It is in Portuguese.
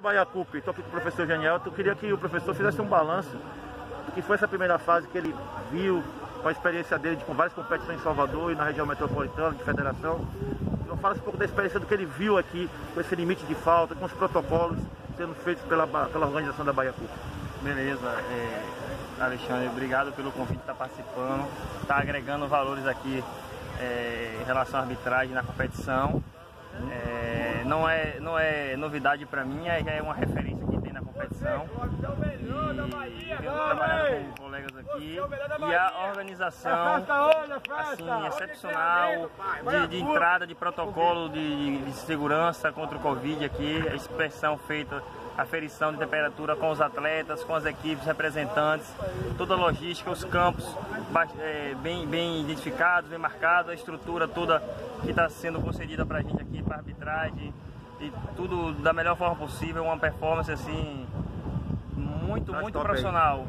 Baiacupi, estou aqui com o professor Janiel. Eu queria que o professor fizesse um balanço do que foi essa primeira fase que ele viu, com a experiência dele de, com várias competições em Salvador e na região metropolitana, de federação. Então fala um pouco da experiência do que ele viu aqui, com esse limite de falta, com os protocolos sendo feitos pela, pela organização da Baiacupi. Beleza, é, Alexandre, obrigado pelo convite de estar participando, está agregando valores aqui é, em relação à arbitragem na competição. É, não, é, não é novidade para mim, é, é uma referência que tem na competição. E eu trabalhando com colegas aqui. E a organização assim, excepcional de, de entrada de protocolo de, de segurança contra o Covid aqui, a inspeção feita aferição de temperatura com os atletas, com as equipes, representantes, toda a logística, os campos é, bem, bem identificados, bem marcados, a estrutura toda que está sendo concedida para a gente aqui, para arbitragem, e tudo da melhor forma possível, uma performance assim muito, muito profissional.